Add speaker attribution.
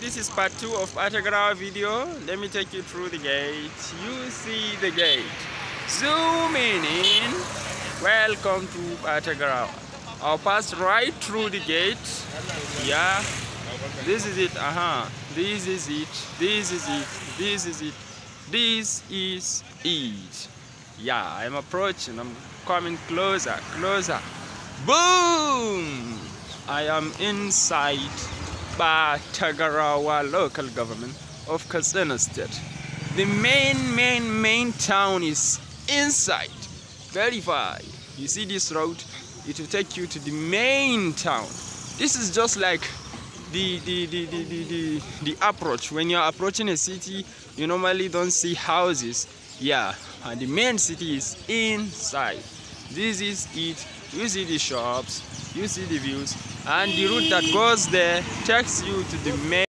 Speaker 1: this is part two of Batagarawa video. Let me take you through the gate. You see the gate. Zooming in. in. Welcome to Batagarawa. I'll pass right through the gate. Yeah. This is it. Uh-huh. This is it. This is it. This is it. This is it. Yeah, I'm approaching. I'm coming closer, closer. Boom! I am inside Batagarawa local government of Katsina state. The main, main, main town is inside. Verify. You see this road? It will take you to the main town. This is just like the, the, the, the, the, the approach. When you're approaching a city, you normally don't see houses. Yeah, and the main city is inside. This is it. You see the shops, you see the views, and the route that goes there takes you to the main